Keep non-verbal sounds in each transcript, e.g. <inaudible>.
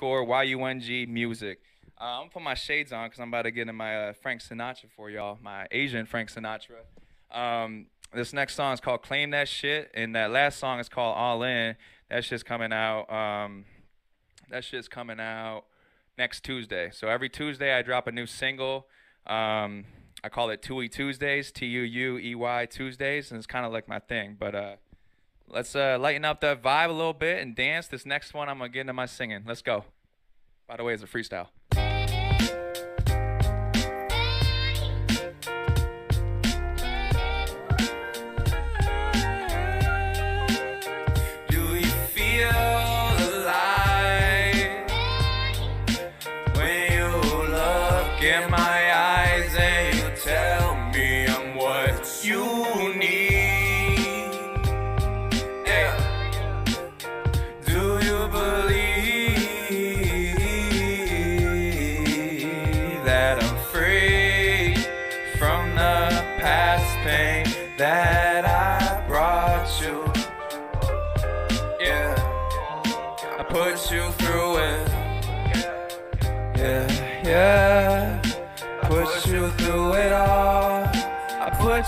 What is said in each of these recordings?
underscore Y-U-N-G music. Uh, I'm gonna put my shades on because I'm about to get in my uh, Frank Sinatra for y'all, my Asian Frank Sinatra. Um, this next song is called Claim That Shit, and that last song is called All In. That shit's coming out. Um, that shit's coming out next Tuesday. So every Tuesday I drop a new single. Um, I call it Tuuey Tuesdays, T-U-U-E-Y Tuesdays, and it's kind of like my thing. But uh, let's uh, lighten up the vibe a little bit and dance. This next one I'm gonna get into my singing. Let's go. By the way, it's a freestyle.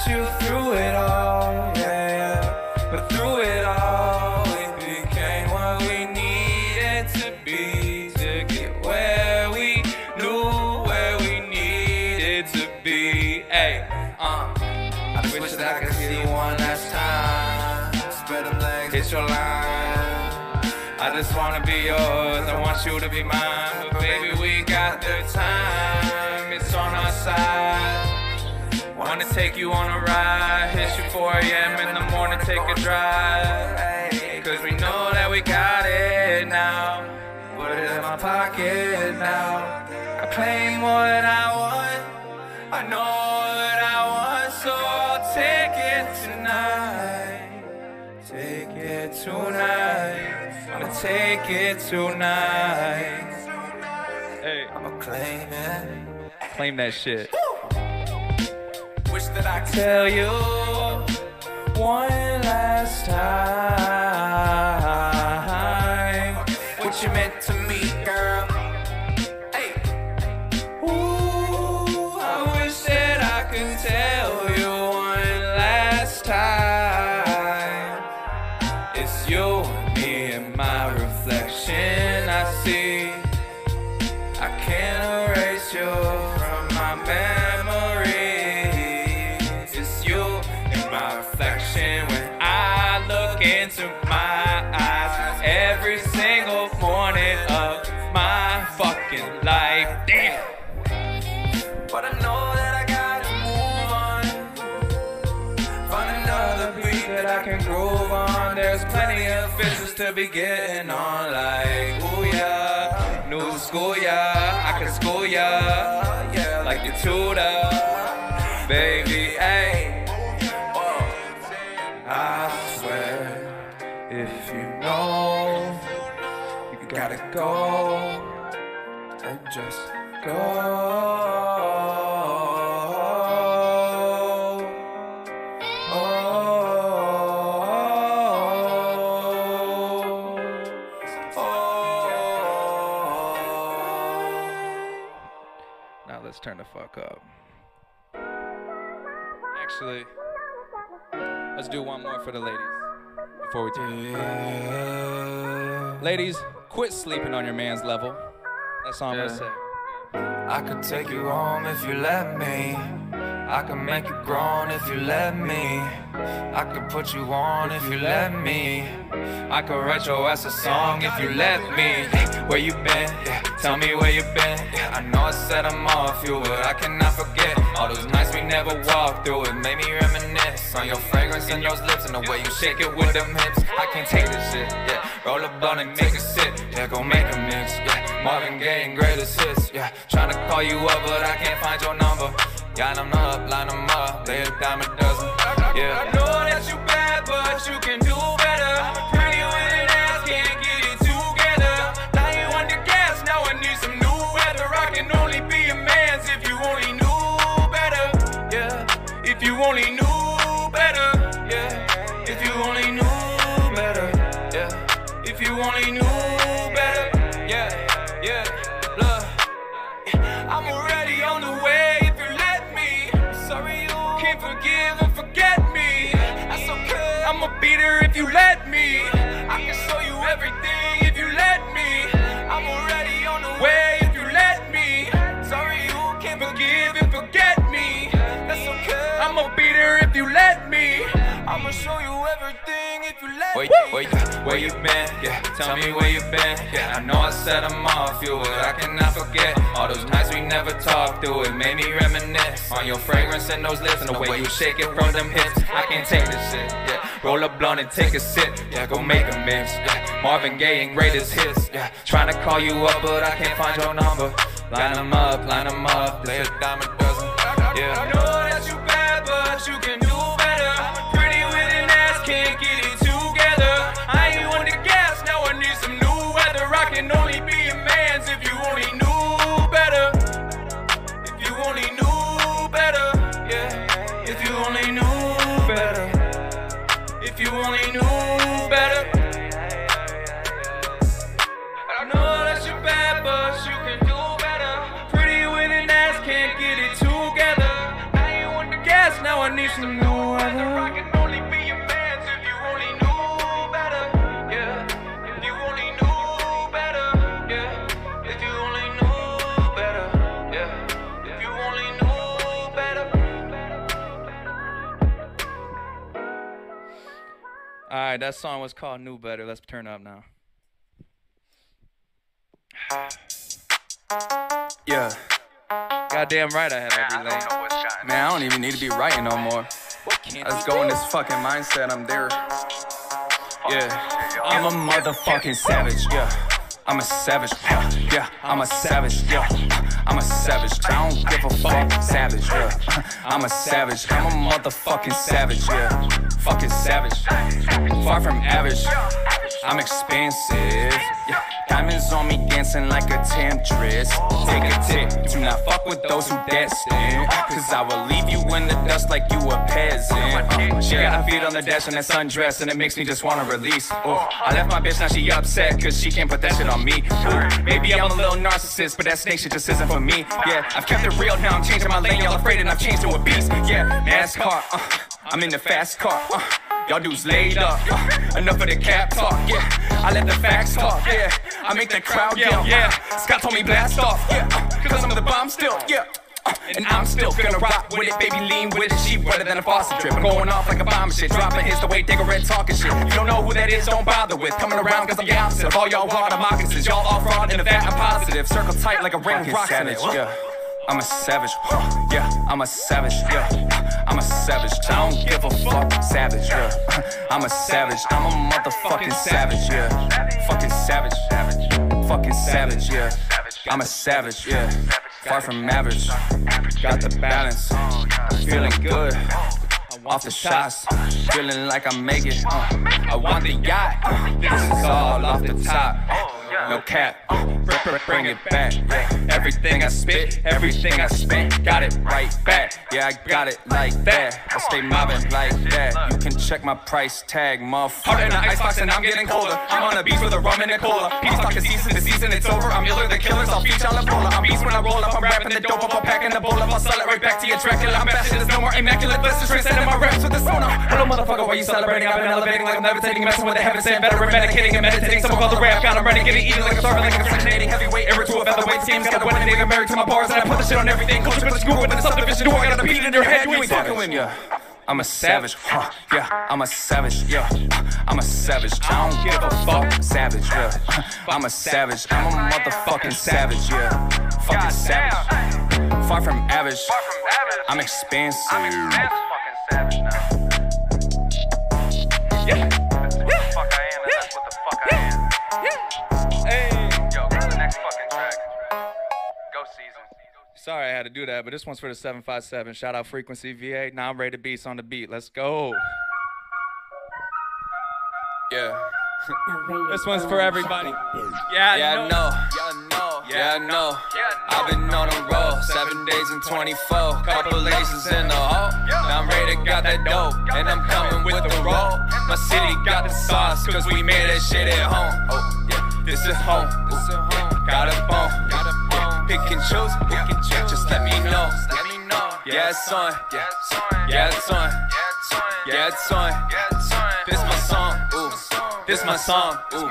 You through it all. Yeah, yeah, but through it all, we became what we needed to be to get where we knew where we needed to be. Hey, uh, I wish that I could see you one last time. Spread them legs, hit your line. I just wanna be yours, I want you to be mine. But baby, we got the time, it's on our side. Wanna take you on a ride, hit you 4 a.m. in the morning, take a drive. Cause we know that we got it now. Put it in my pocket now. I claim what I want, I know what I want, so I'll take it tonight. Take it tonight. I'ma take it tonight. Hey, I'ma claim it. Claim that shit. That I tell you one last time. What you meant to me, fishes to be getting on. Like, ooh yeah, new school yeah, I can school ya, yeah, like the tutor, baby, hey. I swear, if you know, you gotta go and just go. Let's turn the fuck up. Actually, let's do one more for the ladies before we do. Ladies, quit sleeping on your man's level. That's all I'm gonna say. I could take you home if you let me. I could make you grown if you let me. I could put you on if you let me. I could write your ass a song if you let me. Where you been? Tell me where you been. I know I said I'm off you, but I cannot forget all those nights we never walked through. It made me reminisce on your fragrance and your lips and the way you shake it with them hips. I can't take this shit. Yeah, roll a blunt and make a sip. Yeah, go make a mix. Yeah, Marvin Gaye and greatest hits. Yeah, trying to call you up, but I can't find your number. Line them up, line them up, lay a dime a dozen. Yeah. I know that you bad, but you can do where, where, where you been? Yeah, tell me where you been. Yeah, I know I set them off, you, but I cannot forget all those nights we never talked through. It made me reminisce on your fragrance and those lips and the way you shake it from them hips. I can't take this shit. Yeah, roll a blunt and take a sip. Yeah, go make a mix. Yeah, Marvin Gaye and greatest hits. Yeah, trying to call you up, but I can't find your number. Line them up, line them up, play a dime a dozen. Yeah, I know that you right, that song was called "New Better." Let's turn up now. Yeah. Goddamn right, I have every lane. Man, I don't even need to be writing no more. I just go in this fucking mindset, I'm there. Yeah. I'm a motherfucking savage, yeah. I'm a savage, yeah. yeah. I'm a savage, yeah. I'm a savage. I don't give a fuck, savage, yeah. I'm a savage. I'm a motherfucking savage, yeah. Fucking savage. Far from average. I'm expensive. Yeah. Diamonds on me dancing like a temptress. Take a tip. Do not fuck with those who destined. Cause I will leave you in the dust like you a peasant. Uh, she got her feet on the dash and that sundress, and it makes me just wanna release. Oh, I left my bitch, now she upset cause she can't put that shit on me. Ooh, maybe I'm a little narcissist, but that snake shit just isn't for me. Yeah, I've kept it real, now I'm changing my lane. Y'all afraid and I've changed to a beast. Yeah, NASCAR, uh, I'm in the fast car. Uh, Y'all dudes laid up. Uh, enough of the cap talk, yeah. I let the facts talk, yeah. I make that crowd yell, yeah. Scott told me blast off, yeah. Uh, Cause I'm the bomb still, yeah. Uh, and I'm still gonna rock with it, baby, lean with it. She wetter than a faucet drip. I'm going off like a bomb shit. Dropping hits the way Digger Red talking shit. You don't know who that is, don't bother with. Coming around cause I'm the opposite of all y'all water moccasins. Y'all all fraud in the vat, I'm positive. Circle tight like a ring of rocks in it. Yeah. I'm a savage, yeah. I'm a savage, yeah. I'm a savage. I don't give a fuck, savage, yeah. <laughs> I'm a savage. I'm a motherfucking savage, yeah. Fucking savage, fucking savage, yeah. I'm a savage, yeah. Far from average, got the balance, feeling good. Off the shots, feeling like I make it. Uh, I want the yacht. This is all off the top. No cap, br- br- bring it back. Everything I spit, everything I spent, got it right back. Yeah, I got it like that. I stay mobbing like that. You can check my price tag, motherfucker. Harder than an icebox and I'm getting colder. I'm on a beach with a rum and a cola. Peace talk is season, the season it's over. I'm Miller the killers, I'll feature the roller. I'm beast when I roll up, I'm rapping the dope up, I'm packing the bowl up. I'll sell it right back to you, Dracula. I'm bashing, there's no more immaculate bliss. Transcending my raps with the sonar. Hello, motherfucker, why you celebrating? I've been elevating like I'm levitating, messing with the heaven, saying better, medicating and meditating. Someone called the rap, got him running, getting eating like a starving, like I'm. Heavyweight, error to a featherweight. Teams got a winning nigga married to my bars, and I put the shit on everything. Culture, bitch, school, with the subdivision door. I got a beat in your head, you ain't fucking with me. I'm a savage, huh? Yeah, I'm a savage, yeah. I'm a savage. I don't give a fuck, savage, yeah. I'm a savage. I'm a motherfucking savage, yeah. Fucking savage. Far from average. I'm expensive. Yeah. Sorry I had to do that, but this one's for the 757. Shout out Frequency VA. Now I'm ready to beats on the beat. Let's go. Yeah. <laughs> This one's for everybody. Yeah, yeah, I know. Yeah, I know. I've been on a roll, seven days and 24. Couple laces in the hole. Now I'm ready to got that dope, and I'm coming with the roll. My city oh. got the sauce, cause we made that shit at home. Oh, yeah, this is home. This is home. Got a bone. Pick and choose, choose. Just let me know. Yeah, it's on. Yeah, it's on. Yeah, it's on. This my song. Ooh. This my song. Ooh.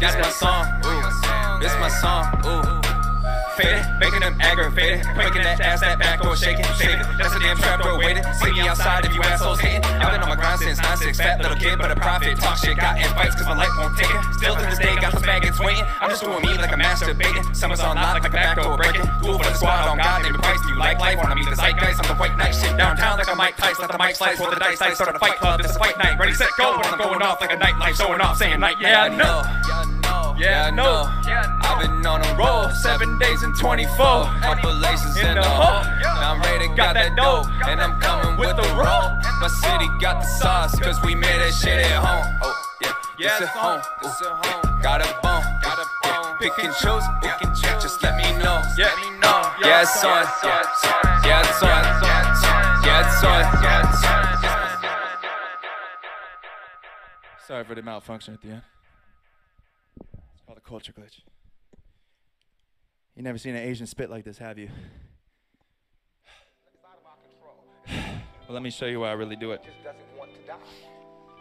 This my song. Ooh. This my song. Ooh. Faded, making them aggravated. Breaking that ass, that back door shaking, shaking. That's a damn trap door waiting. See me outside if you assholes hating. I've been on my grind since 9-6, fat little kid, but a profit. Talk shit, got invites cause my life won't take it. Still to this day, got those maggots waiting. I'm just doing me like a masturbating. Summer's on lock like a back door breaking. Cool for the squad on God, named Price. You like life, wanna meet the zeitgeist. I'm the white knight shit downtown like a Mike Tice. Let the mic slice, roll the dice, dice, start a fight club. This is fight night. Ready, set, go. When I'm going off like a nightlife, showing off, saying night, yeah, I know. Yeah, I know. I've been on a roll, seven days and 24. Couple laces in, the hole. I'm ready to got that dough, and I'm coming with the roll. My city got the sauce, cause we made that shit at home. Oh, yeah, yeah, this at home. This at home. Got a bone, got a bone. Pick and choose, pick and choose. Just let me know. Yeah, yeah, it's on. Yeah, it's on. Yeah, it's on. Yeah, it's on. Sorry for the malfunction at the end. It's called a culture glitch. You never seen an Asian spit like this, have you? <sighs> well, let me show you why I really do it. just doesn't want to die.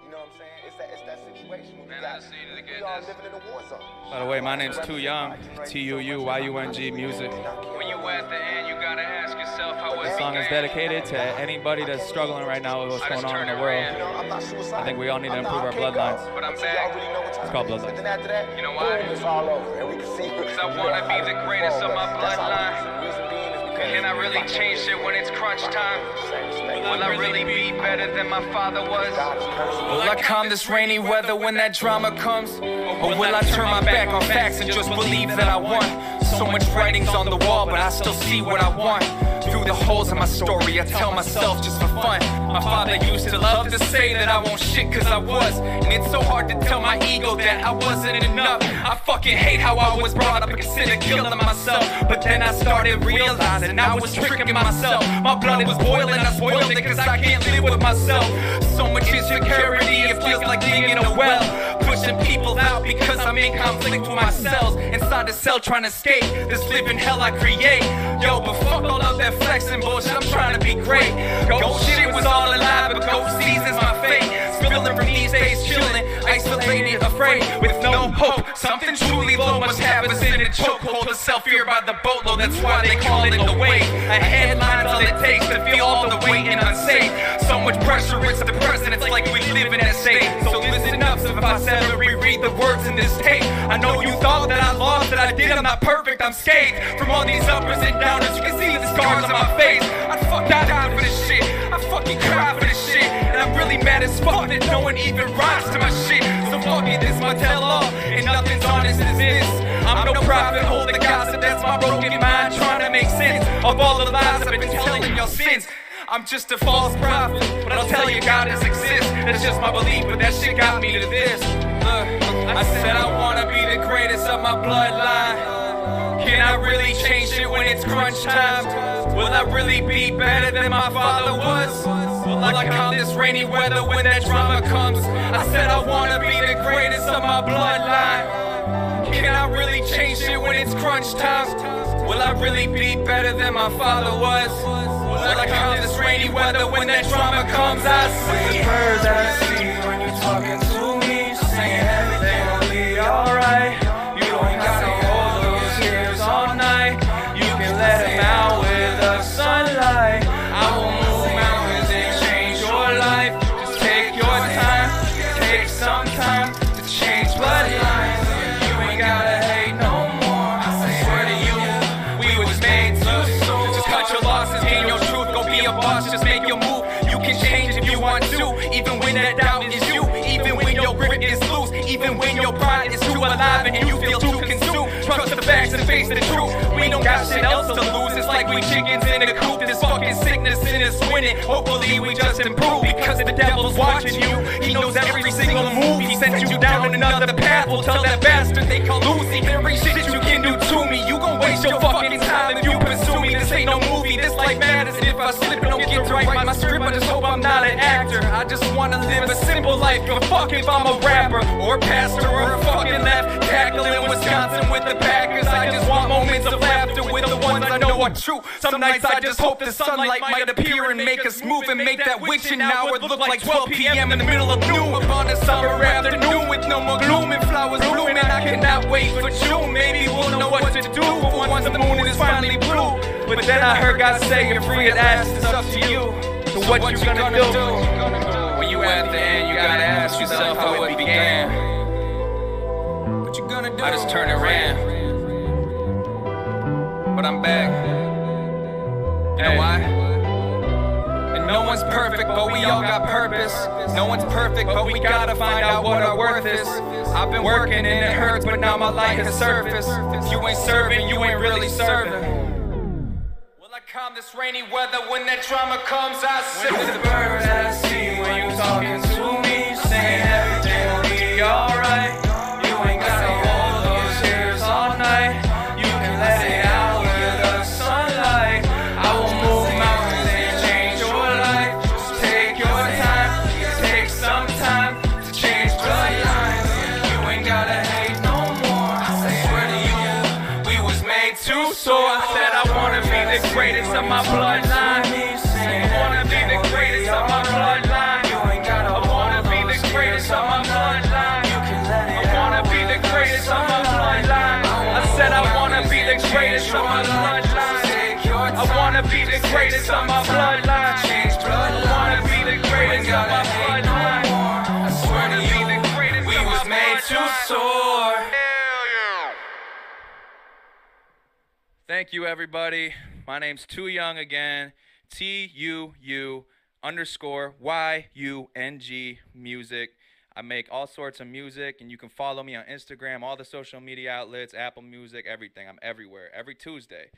You know what I'm saying? It's that, it's that situation where we, Man, I got, just needed to we all living in a war zone. By the way, my name's Tuu Yung, T U U Y U N G Music. When you at the end, you gotta ask yourself how This song is dedicated to anybody that's struggling right now with what's going on in the world. I'm not suicidal. I think we all need to improve our I can't go bloodlines. But I'm until back. Y'all really know what time It's called it is. bloodlines. And then after that, You know why? boom, it's all over, and we can see. Cause I wanna be the greatest of my That's all it bloodline. is. The reason being is because Can I really change shit when it's crunch time? Will I really be better than my father was? God is personal. Will I calm this rainy weather when that drama comes? Or will I turn my back on facts and just believe that I won? So much writing's on the wall, but I still see what I want. Through the holes in my story, I tell myself just for fun. My father used to love to say that I won't shit cause I was. And it's so hard to tell my ego that I wasn't enough. I fucking hate how I was brought up and considered killing myself. But then I started realizing I was tricking myself. My blood was boiling, I spoiled it cause I can't live with myself. So much insecurity, it feels like digging a well. Pushing people out because I'm in conflict with myself. Inside the cell trying to escape this living hell I create. Yo, but fuck all of that flexing bullshit, I'm trying to be great. Ghost shit was all alive, but ghost season's my fate. Spilling from these days, chilling, isolated, afraid, with no hope. Something truly low must happen in a chokehold of self-fear by the boatload. That's why they call it the weight. A headline's all it takes to feel all the weight and unsafe. So much pressure, it's depressing. It's like we live in a state. So listen said to reread the words in this tape, I know you thought that I lost, that I did. I'm not perfect, I'm scathed from all these uppers and downers. You can see the scars on my face. I fucking die for this shit. I fucking cry for this shit. And I'm really mad as fuck that no one even rocks to my shit. So fuck it, this my tell all. And nothing's honest as this. I'm no prophet, hold the gossip. That's my broken mind trying to make sense of all the lies I've been telling in your sins. I'm just a false prophet, but I'll tell you God does exist. That's just my belief, but that shit got me to this. Look, I said I wanna be the greatest of my bloodline. Can I really change it when it's crunch time? Will I really be better than my father was? I calm this rainy weather when that drama comes? I said I wanna be the greatest of my bloodline. Can I really change it when it's crunch time? Will I really be better than my father was? Will I calm this rainy weather when that drama comes? I see to, even when that doubt is you. Even when your grip is loose, even when your pride is too alive and you feel too consumed. Trust the facts and face the truth. We don't got shit else to lose. It's like we chickens in a coop. This fucking sickness in us winning. Hopefully we just improve because the devil's watching you. He knows every single move. He sent you down another path. We'll tell that bastard they call Lucy. Every shit you can do to me. You gon' waste your fucking time if you pursue me. This ain't no movie. This like matters. I slip and don't get to write my script, I just hope I'm not an actor. I just wanna live a simple life. Give fuck if I'm a rapper or a pastor or a fucking left tackle in Wisconsin with the Packers. I just want moments of laughter with the ones I know are true. Some nights I just hope the sunlight might appear and make us move and make that witching hour look like 12 p.m. in the middle of noon upon a summer afternoon with no more gloom and flowers blooming. I cannot wait for June. Maybe we'll know what to do for once the moon is finally blue. But then I heard God say you're free at last. It's up to you. So what, you gonna, do? When you at the end, you gotta ask yourself how it began. What you gonna do? I just turned and ran. But I'm back. You know why? And no one's perfect, but we all got purpose. No one's perfect, but we gotta find out what our worth is. I've been working and it hurts, but now my light has surfaced. You ain't serving, you ain't really serving. Will I calm this rainy weather when that drama comes? I sit with the birds I see when you talking to me, saying everything will be alright. Of my bloodline. I wanna be the greatest of my bloodline. You ain't gotta I wanna be the greatest of my bloodline. You can let it I wanna be the greatest of my bloodline. I said I wanna be the greatest of my bloodline. I wanna be the greatest of my bloodline. I wanna be the greatest of my bloodline. I swear to you, we was made to soar. Thank you, everybody. My name's Tuu Yung again. T U U underscore Y U N G music. I make all sorts of music, and you can follow me on Instagram, all the social media outlets, Apple Music, everything. I'm everywhere every Tuesday.